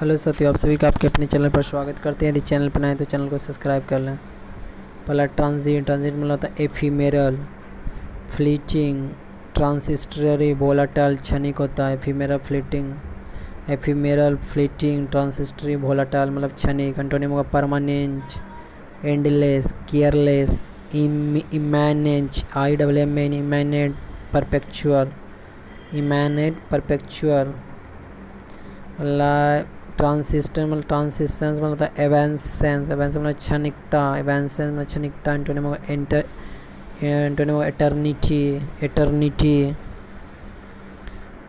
Hello साथियों, आप सभी का आपके अपने चैनल पर स्वागत करते हैं। यदि चैनल पर नए तो चैनल को सब्सक्राइब कर लें। पहला ट्रांजिट ट्रांजिट मतलब होता है एफीमेरल, फ्लीटिंग, ट्रांसिस्टरी, वोलाटाइल, क्षणिक होता है। Ephemeral, fleeting ephemeral, fleeting, transitory, volatile मतलब क्षणिक, एंटोनिम होगा permanent, endless, careless immanent I double M N immanent, perpetual, immanent, perpetual मतलब ट्रांसिस्टर मतलब ट्रांसिस्टेंस मतलब होता है एवेंसेंस एवेंस मतलब क्षणिकता एवेंसेंस मतलब क्षणिकता एंटोनिम होगा एंटर एंटोनिम होगा एटर्निटी एटर्निटी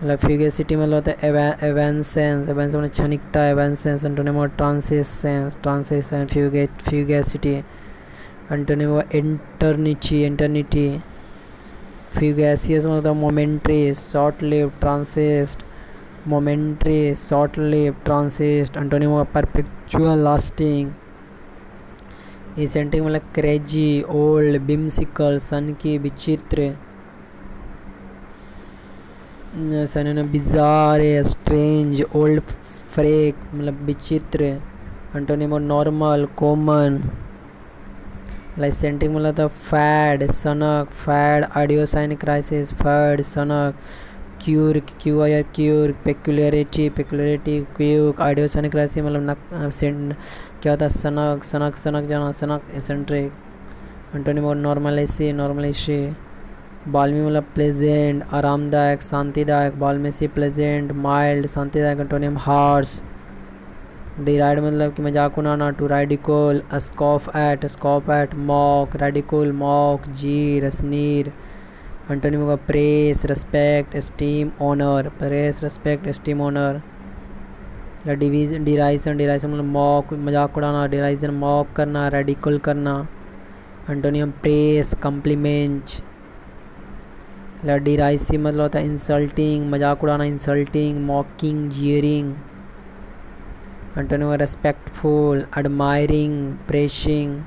मतलब फ्यूगेसिटी मतलब होता है एवेंसेंस एवेंस मतलब क्षणिकता एवेंसेंस एंटोनिम होगा ट्रांसिसेंस ट्रांसिसेंस फ्यूगे फ्यूगेसिटी एंटोनिम होगा एंटर्निटी एंटर्निटी फ्यूगेसियस मतलब momentary short lived transient momentary short-lived transist antonym of perpetual, lasting. Eccentric मतलब क्रेजी ओल्ड बिम्सिकल सन की विचित्र सन बिजार स्ट्रेंज ओल्ड फ्रेक मतलब विचित्र अंटोनिम नॉर्मल कॉमन लाइसेंट्रिक मतलब फैड सनक फैड आडियोसाइन क्राइसिस फैड सनक quirk Q I R quirk peculiarity peculiarity quick आइडियोसनिक राशि मतलब नक क्या होता है सनक सनक सनक जाना सनक एसेंट्रिक एंटोनिम नॉर्मल एसी नॉर्मल एसी बाल्मी मतलब प्लेजेंट आरामदायक शांतिदायक बाल्मेसी प्लेजेंट माइल्ड शांतिदायक एंटोनियम हार्स डिराइड मतलब कि मज़ाक उड़ाना to ridicule scoff at scoff at mock ridicule mock jeer sneer antonym होगा praise respect esteem honour praise respect esteem honour derision derision derision मतलब मॉक मज़ाक उड़ाना डिराइसन मॉक करना रेडिकल करना. एंटोनियम प्रेस कम्प्लीमेंट डिराइसी मतलब होता है insulting मज़ाक उड़ाना insulting mocking jeering antonym respectful admiring praising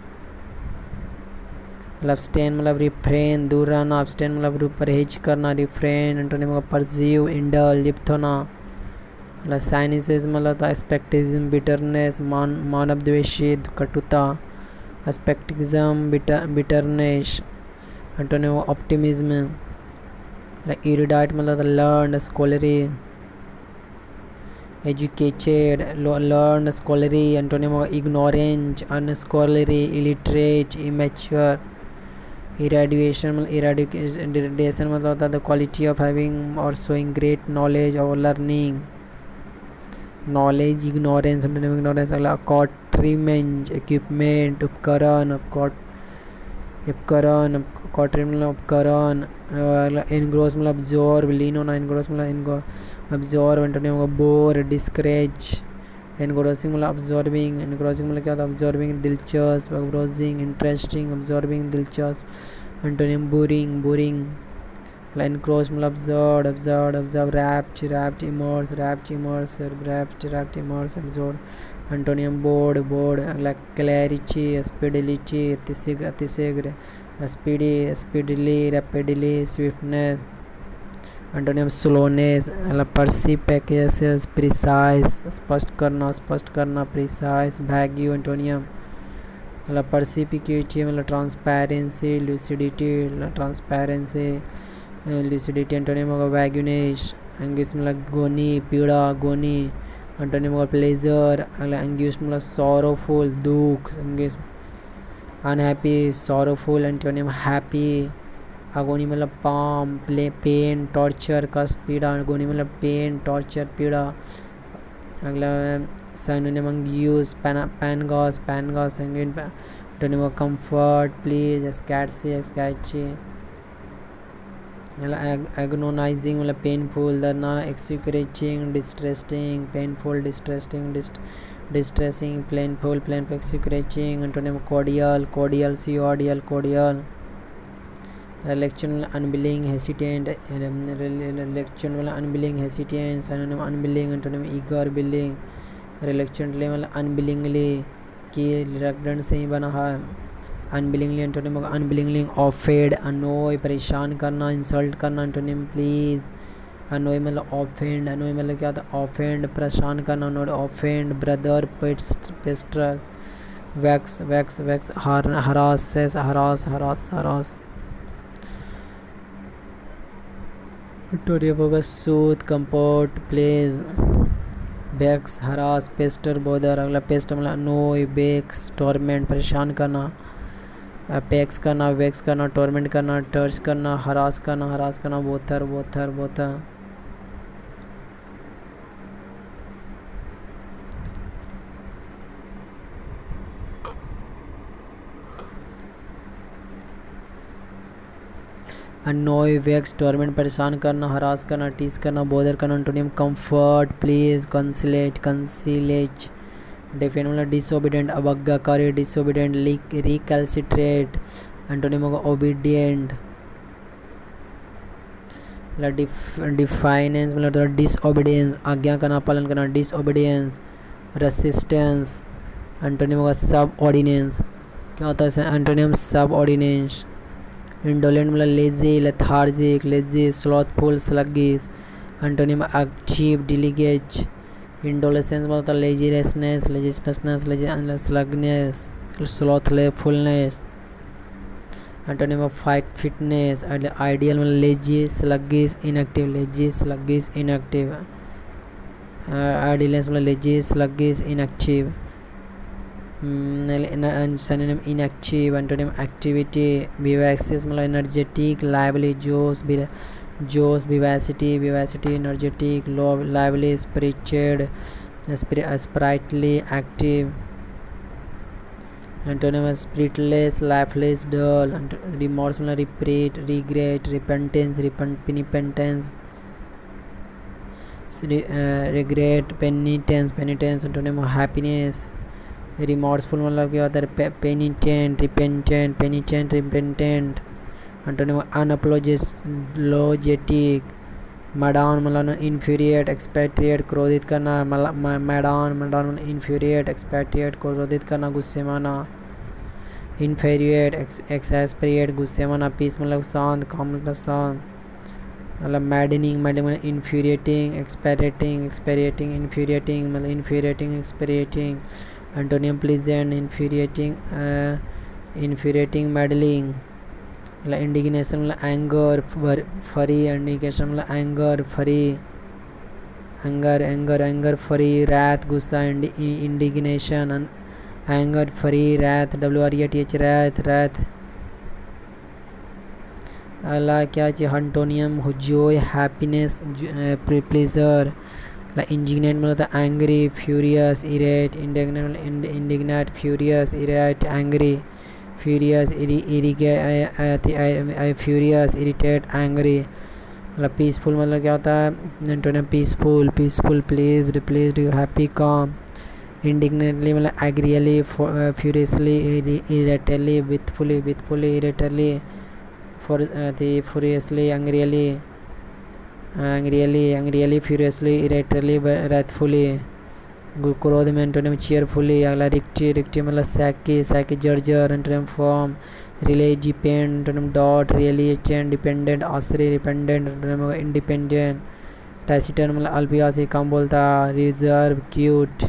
मतलब अब्सटेन मतलब रिफ्रेन दूर रहना अब्सटेन मतलब परहेज करना रिफ्रेन एंटोनिम मतलब परजीव इंडल लिप्त होना। मतलब साइनिसेस मतलब था स्पेक्टिज्म बिटरनेस मान, मानव द्वेषी कटुता scepticism bitter bitterness antonym optimism मतलब इरिडाइट मतलब learn scholarly educated learn scholarly, antonym ignorant, unscholarly, illiterate, immature irradiation irradiation मतलब होता है द क्वालिटी ऑफ़ हैविंग और शोइंग ग्रेट नॉलेज और लर्निंग नॉलेज इग्नोरेंस इग्नोरेंस अगला कॉट्रीमेंज इक्विपमेंट उपकरण उपकरण कॉट्री मतलब उपकरण इनग्रोस मतलब अब्जॉर्ब लीन होना इनग्रोस मतलब इनको absorb antonym bore discourage engrossing मतलब अब्जॉर्बिंग एनग्रोसिंग मतलब क्या होता है? अब्जॉर्बिंग दिलचस्प अब्रोजिंग इंटरेस्टिंग अब्जॉर्बिंग दिलचस्प एंटोनियम बोरिंग बोरिंग एनक्रोच मतलब absorbed absorbed absorb rapt rapt immerse rapt immerse rapt rapt immerse absorbed antonym bored bored अगला क्लैरिटी स्पीडिलिटी अतिशीघ्र अतिशीघ्र speedy speedily rapidly swiftness antonym slowness मतलब परसिपेकेसियस प्रिसाइज स्पष्ट करना स्पष्ट करना प्रिसाइज वैग्यू एंटोनियम मतलब परसिपिक्यूटी मतलब transparency lucidity transparency lucidity antonym होगा वैग्यूनेश एंग्यूस मतलब गोनी पीड़ा गोनी एंटोनियम होगा प्लेजर अगला एंग्यूस मतलब सॉरोफुल दुख anguish unhappy sorrowful antonym happy agony मतलब पाम, प्ले, पेन, टॉर्चर कष्ट पीड़ा अगोनी मतलब पेन, टॉर्चर, पीड़ा। अगला synonym use pain pangs pangs antonym comfort please ecstasy ecstasy agonising मतलब painful दर्ना excruciating distressing painful distressing distressing painful plain excruciating antonym cordial cordial सी ऑडियल cordial reluctant, unwilling, hesitant reluctant मतलब unwilling, hesitant, synonym, unwilling, antonym, eager, willing reluctantly मतलब unwillingly कि reluctant से ही बना है अनबिलिंगली antonym अनबिलिंगली ऑफेड अनोय परेशान करना insult करना एंटोनिम प्लीज़ अनोई मतलब ऑफेंड अनोई मतलब क्या होता है ऑफेंड परेशान करना note offend bother pester vex vex vex harass harass harass harass टोरियो soothe comfort please vex harass pester bother अगला पेस्ट मतलब नो बेक्स टॉर्मेंट परेशान करना पैक्स करना वैक्स करना टॉर्मेंट करना टर्च करना हरास करना हरास करना बोथर बोथर बोथर अनोय वैक्स टॉर्मेंट परेशान करना हरास करना टीस करना बोदर करना antonym comfort please conciliate conciliate defend मतलब अवज्ञाकारी डिसोबिडेंट रिकैल्सिट्रेट एंटोनियम होगा ओबीडियंट मतलब डिफाइनेंस मतलब थोड़ा डिसओबीडियंस आज्ञा करना, पालन करना डिसओबीडियंस रेसिस्टेंस एंटोनियम होगा सब ऑर्डिनेंस क्या होता है एंटोनियम सब ऑर्डिनेंस इंडोलेंट मतलब lazy lethargic lazy slothful sluggish antonym active डिलीगेज, indolence मतलब laziness laziness sluggishness slothfulness antonym of fight, fitness idle मतलब lazy sluggish inactive, lazy sluggish inactive idleness मतलब lazy sluggish inactive. mm, synonym inactive antonym activity vivacious energetic lively joyous joyous vivacity vivacity energetic love lively spirited uh, sprightly active. Antonym spiritless lifeless dull. Remorse reprate regret repentance repentance uh, regret penitence penitence. Antonym of happiness. Remorseful मतलब क्या होता है penitent repentant penitent repentant antonym unapologetic madden मतलब infuriate एक्सपेक्ट्रिएट क्रोधित करना मैडान मैडान infuriate एक्सपेक्ट्रिएट क्रोधित करना गुस्से माना इन्फेरिएट एक्सेसप्रिएट गुस्से माना पीस मतलब शांत काम मतलब शांत मतलब मैडनिंग मैडनिंग मतलब इन्फ्यूरिएटिंग एक्सपेरेटिंग एक्सपेरिएटिंग इन्फ्यूरिएटिंग मतलब infuriating exasperating infuriating uh, infuriating meddling मतलब इंडिग्नेशन मतलब anger fury indication anger fury anger anger anger fury wrath गुस्सा indignation anger fury wrath W R T H wrath wrath अला क्या antonym joy happiness pleasure like, indignant मतलब angry, furious, irate, indignant indignant, furious, irate, angry, furious irrigate furious, irritate, angry. मतलब peaceful मतलब क्या होता है antonym peaceful peaceful pleased pleased happy calm indignantly मतलब angrily furiously irately wrathfully wrathfully irately for थी furiously angrily angrily angrily furiously irritably wrathfully क्रोध में antonym cheerfully अगला रिक्टी रिक्टी मतलब सैकी सैकी जर्जर antonym form rely depend antonym dot really चेन डिपेंडेंट आसरी डिपेंडेंट एंटोनियम इंडिपेंडेंट टैसिटन मतलब अल्पियासी कम बोलता reserve quiet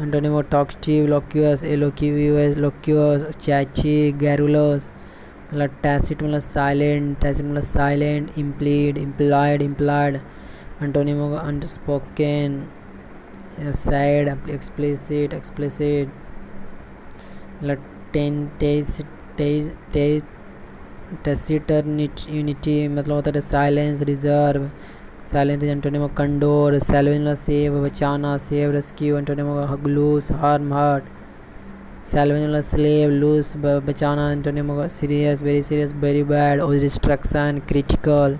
antonym talkative loquacious eloquent loquacious chatty garrulous मतलब टैसिट मतलब साइलेंट टैसिट मतलब silent implied employed employed antonym होगा अनस्पोकन सैड एक्सप्लिसिट एक्सप्लिसिट मतलब टेन टेस टेस टेस टेसिटर यूनिटी मतलब होता है silence reserve silence antonym candor Selvin save बचाना सेव रेस्क्यू एंटोनिम हगलूस हार्म हर्ट सालवेजल स्लेव लूस बचाना antonym Moga serious very serious very bad ओज डिस्ट्रक्शन क्रिटिकल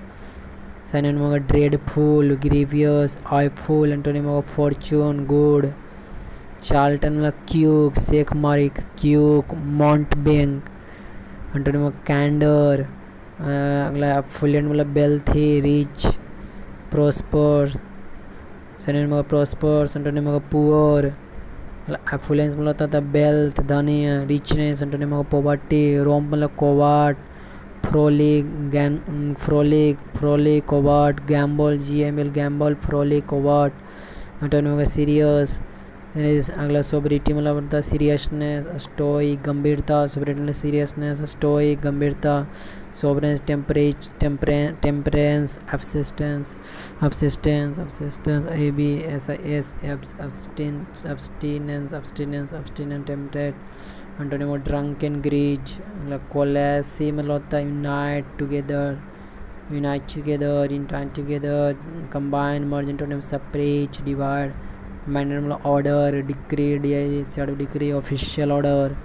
सैन मोगा ड्रेडफुल ग्रीवियस आईफुल एंटोनी मोगा फॉर्चून गुड चार्लटन क्यूक शेख मारिक क्यूक मॉन्ट बेंग एंटोनी मोगा कैंडर अगला फुल एंड मोला बेल्थी रिच प्रोस्पर सैन मोगा प्रोस्पर्स एंटोनी मोगा पुअर एफुलेंस मतलब होता था वेल्थ धनी richness of poverty roam covert frolic gain frolic frolic covert gamble G M L gamble frolic covert antonym होगा सीरियस मतलब होता है सीरियसनेस स्टोइक गंभीरता सोबरिटी सीरियसनेस स्टोइक गंभीरता soberness टेम्परेच temperance abstinence abstinence abstinence A B S S abstinence abstinence abstinent temperate antonym drunken Greaves मतलब coalesce मतलब होता है unite together unite together entwine together, combine, merge into them separate order decree set of decree official order.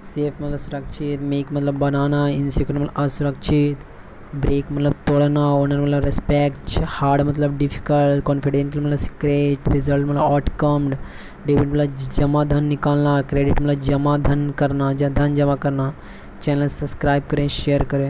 Safe मतलब सुरक्षित make मतलब बनाना insecure मतलब असुरक्षित break मतलब तोड़ना ऑनर मतलब रेस्पेक्ट हार्ड मतलब डिफ़िकल्ट कॉन्फिडेंट मतलब सीक्रेट रिज़ल्ट मतलब आउटकम्ड डेबिट मतलब जमा धन निकालना क्रेडिट मतलब जमा धन करना धन जमा करना। चैनल सब्सक्राइब करें शेयर करें।